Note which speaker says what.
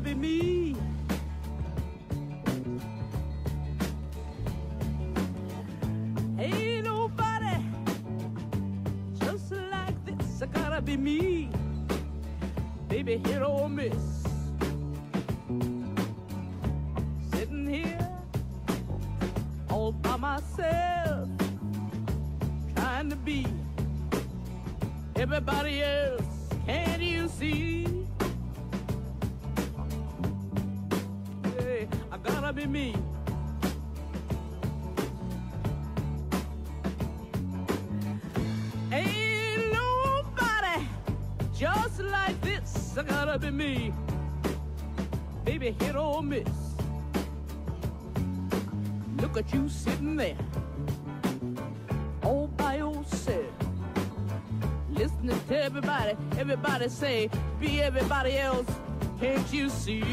Speaker 1: me. Ain't nobody just like this. I gotta be me. Baby, hit or miss. Sitting here all by myself, trying to be everybody else. I gotta be me. Ain't nobody just like this. I gotta be me. Baby, hit or miss. Look at you sitting there, all by yourself. Listening to everybody, everybody say, be everybody else. Can't you see?